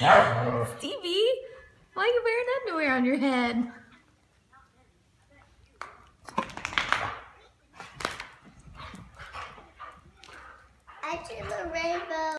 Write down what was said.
Stevie, why are you wearing underwear on your head? I see the rainbow.